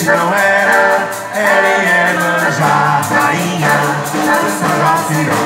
antes não era, ela e era já rainha, samba